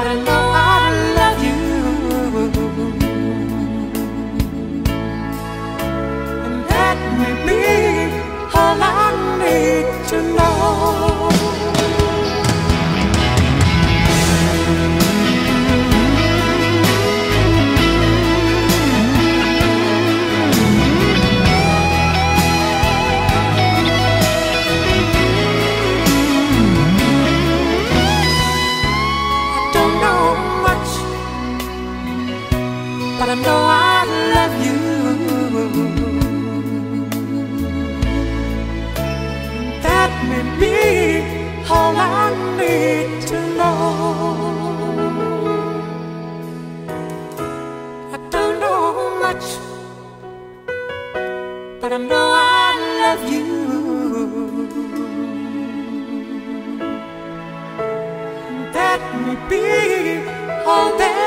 I know I love you. And that but I know I love you. That may be all I need to know. I don't know much, but I know I love you. That may be all that